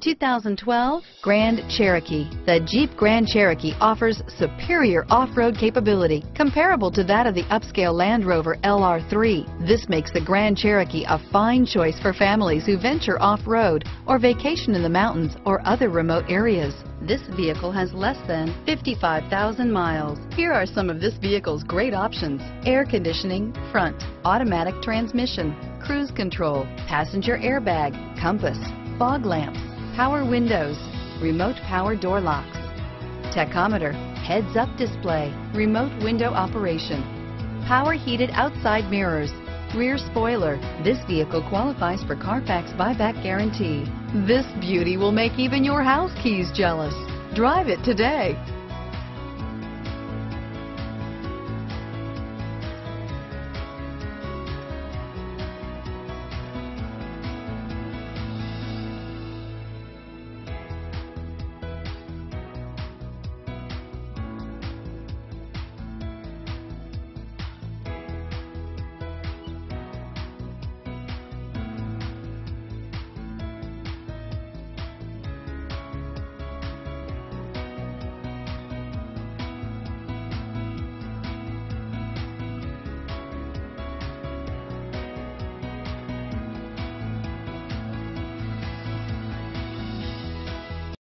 2012 Grand Cherokee. The Jeep Grand Cherokee offers superior off-road capability comparable to that of the upscale Land Rover LR3. This makes the Grand Cherokee a fine choice for families who venture off-road or vacation in the mountains or other remote areas. This vehicle has less than 55,000 miles. Here are some of this vehicle's great options. Air conditioning, front, automatic transmission, cruise control, passenger airbag, compass, fog lamps, power windows, remote power door locks, tachometer, heads-up display, remote window operation, power heated outside mirrors, rear spoiler. This vehicle qualifies for Carfax buyback guarantee. This beauty will make even your house keys jealous. Drive it today.